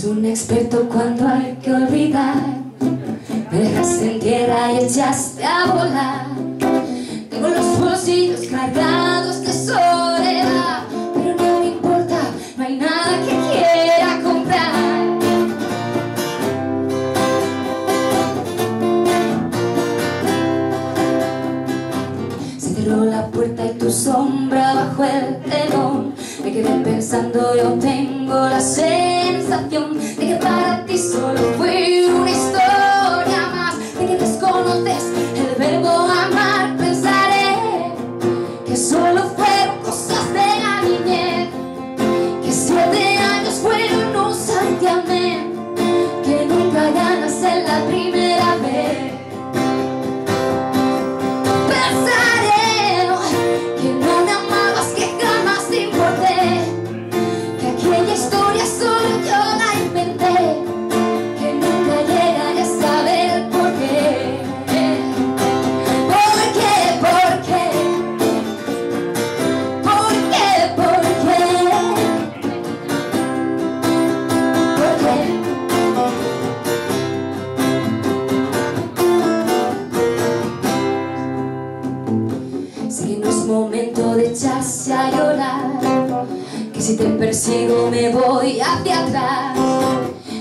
Eres un experto cuando hay que olvidar. Me dejaste en tierra y echaste a volar. Tengo los bolsillos cargados de soledad, pero no me importa, no hay nada que quiera comprar. Se cerró la puerta y tu sombra bajo el telón. Pensando, yo tengo la sensación de que para ti solo fui una historia más, de que desconoces el verbo amar. Pensaré que solo fueron cosas de la niñez, que siete años fueron un santiamén, que nunca ganas en la primera momento de echarse a llorar Que si te persigo me voy hacia atrás.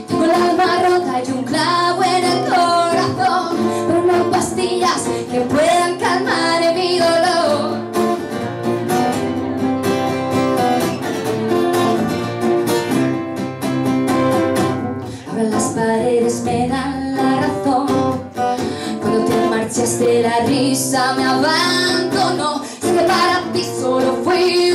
Tengo el alma rota y un clavo en el corazón Pero no pastillas que puedan calmar mi dolor. Ahora las paredes me dan la razón. Cuando te marchas de la risa me abajo we